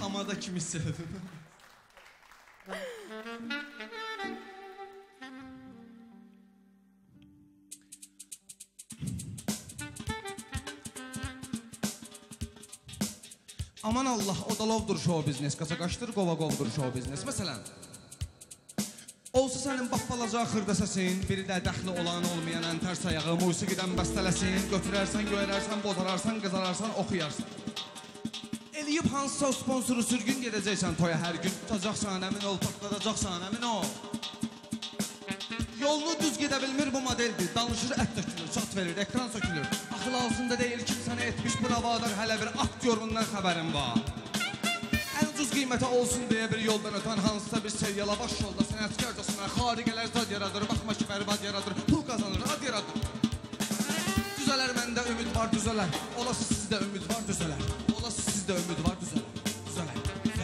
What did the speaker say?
Hamada kimi sevdim. Aman Allah, o da lovdur show biznes, qaça qaşdır, qova qovdur show biznes. Məsələn, Olsa sənin babbalaca xırda səsin, biri də dəxli olan olmayan ən tərs ayağı musiqidən bəstələsin, götürərsən, göyərərsən, bodararsan, qızararsan, oxuyarsan. Eləyib hansısa sponsoru sürgün gedəcəksən toya hər gün, tutacaqsan, əmin ol, patladacaqsan, əmin ol. Yolunu düz gedə bilmir bu modeldir, danışır ət tökülür, çat verir, ekran sökülür. Axıl ağzında deyil kim sənə etmiş bravadar, hələ bir aktyorundan xəbərin var. Ən ucuz qiymətə olsun deyə bir yoldan ötən hansısa bir seriala baş yolda sənətkarcasına xariqələr zad yaradır, baxma ki bərbad yaradır, pul qazanır, ad yaradır. Düzələr məndə ümid var düzələr, olası sizdə ümid var düzələr, ümid var düzələr, düzələr.